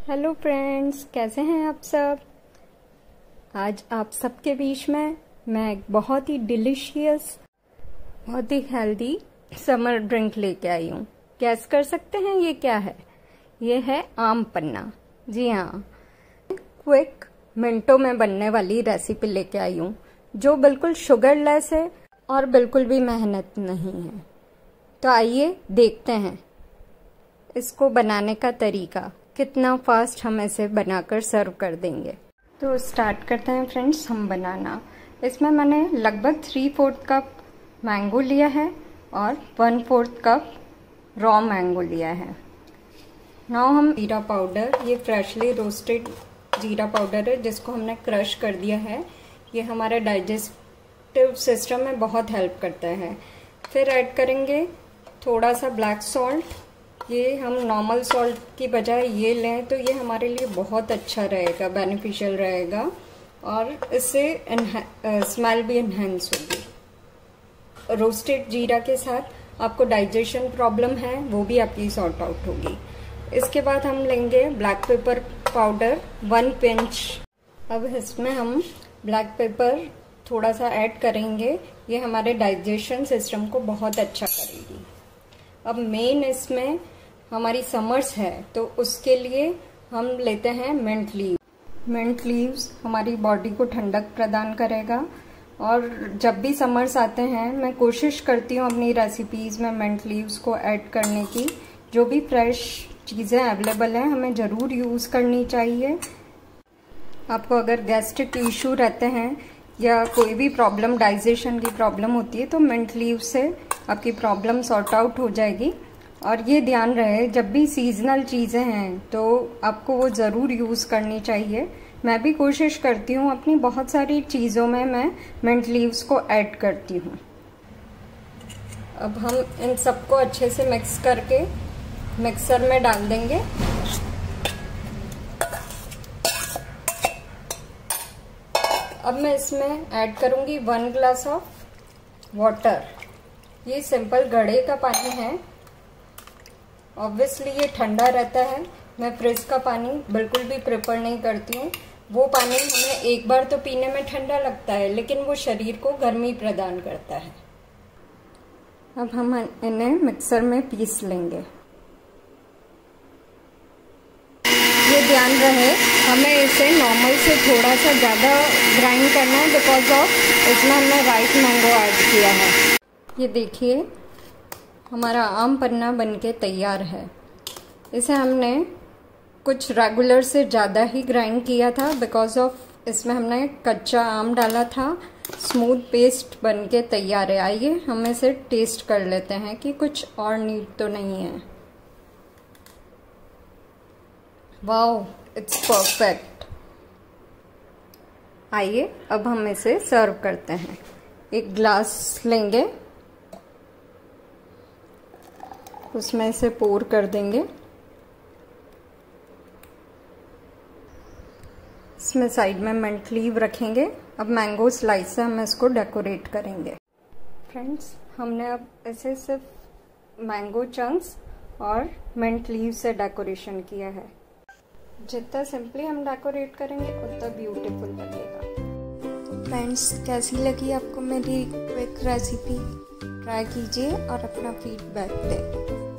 Hello friends, कैसे हैं आप सब? आज आप सबके बीच में मैं एक बहुत ही डिलीशियस बहुत ही हेल्दी समर ड्रिंक लेके आई हूँ। गैस कर सकते हैं ये क्या है? ये है आम पन्ना। जी हाँ क्विक मिनटों में बनने वाली रेसिपी लेके आई हूँ, जो बिल्कुल शुगरलेस है और बिल्कुल भी मेहनत नहीं है। तो आइए देखते हैं इसको बनाने का तरीका। कितना फास्ट हम इसे बनाकर सर्व कर देंगे। तो स्टार्ट करते हैं फ्रेंड्स हम बनाना। इसमें मैंने लगभग थ्री फोर्थ कप मैंगो लिया है और one fourth cup raw mango लिया है। नाउ हम जीरा पाउडर ये फ्रेशली रोस्टेड जीरा पाउडर है, जिसको हमने क्रश कर दिया है। ये हमारा डाइजेस्टिव सिस्टम में बहुत हेल्प करता है। फिर ऐड करेंगे थोड़ा सा ब्लैक सॉल्ट ये हम नॉर्मल सॉल्ट की बजाय ये लें तो ये हमारे लिए बहुत अच्छा रहेगा बेनिफिशियल रहेगा और इससे स्मेल भी इन्हेंस होगी। रोस्टेड जीरा के साथ आपको डाइजेशन प्रॉब्लम है, वो भी आपकी सॉर्ट आउट होगी। इसके बाद हम लेंगे black pepper powder one pinch अब इसमें हम ब्लैक पेपर थोड़ा सा ऐड करेंगे, ये हमारे डाइजेशन सिस्टम को बहुत अच्छा करेगी। अब मेन इसमें हमारी समर्स है तो उसके लिए हम लेते हैं मिंट लीव मिंट लीव्स हमारी बॉडी को ठंडक प्रदान करेगा, और जब भी समर्स आते हैं, मैं कोशिश करती हूँ अपनी रेसिपीज़ में मिंट लीव्स को ऐड करने की। जो भी फ्रेश चीज़ें अवेलेबल हैं, हमें ज़रूर यूज़ करनी चाहिए। आपको अगर गैस्ट्रिक इशू रहते हैं, या कोई भी प्रॉब्लम डाइजेशन की प्रॉब्लम होती है तो मिंट लीव से आपकी प्रॉब्लम सॉर्ट आउट हो जाएगी। और ये ध्यान रहे, जब भी सीजनल चीज़ें हैं तो आपको वो ज़रूर यूज़ करनी चाहिए। मैं भी कोशिश करती हूँ, अपनी बहुत सारी चीज़ों में मैं मिंट लीव्स को ऐड करती हूँ। अब हम इन सबको अच्छे से मिक्स करके मिक्सर में डाल देंगे। अब मैं इसमें ऐड करूँगी वन ग्लास ऑफ़ वाटर ये सिंपल घड़े का पानी है। ऑब्वियसली ये ठंडा रहता है। मैं फ्रिज का पानी बिल्कुल भी प्रेफर नहीं करती हूँ। वो पानी हमें एक बार तो पीने में ठंडा लगता है, लेकिन वो शरीर को गर्मी प्रदान करता है। अब हम इन्हें मिक्सर में पीस लेंगे। ये ध्यान रहे, हमें इसे नॉर्मल से थोड़ा सा ज़्यादा ग्राइंड करना है बिकॉज़ ऑफ़ इसमें हमने राइट मैंगो ऐड किया है। ये देखिए हमारा आम पन्ना बनके तैयार है। इसे हमने कुछ रेगुलर से ज़्यादा ही ग्राइंड किया था बिकॉज़ ऑफ़ इसमें हमने कच्चा आम डाला था। स्मूथ पेस्ट बन के तैयार है। आइए हम इसे टेस्ट कर लेते हैं कि कुछ और नीट तो नहीं है। वाओ इट्स परफेक्ट आइए अब हम इसे सर्व करते हैं। एक ग्लास लेंगे। उसमें इसे पोर कर देंगे। इसमें साइड में मेंट लीव रखेंगे। अब मैंगो स्लाइस से हम इसको डेकोरेट करेंगे। फ्रेंड्स हमने अब इसे सिर्फ़ मैंगो चंक्स और मेंट लीव से डेकोरेशन किया है। जितना सिंपली हम डेकोरेट करेंगे, उतना ब्यूटीफुल लगेगा। फ्रेंड्स कैसी लगी आपको मेरी क्विक रेसिपी ट्राई कीजिए और अपना फीडबैक दें।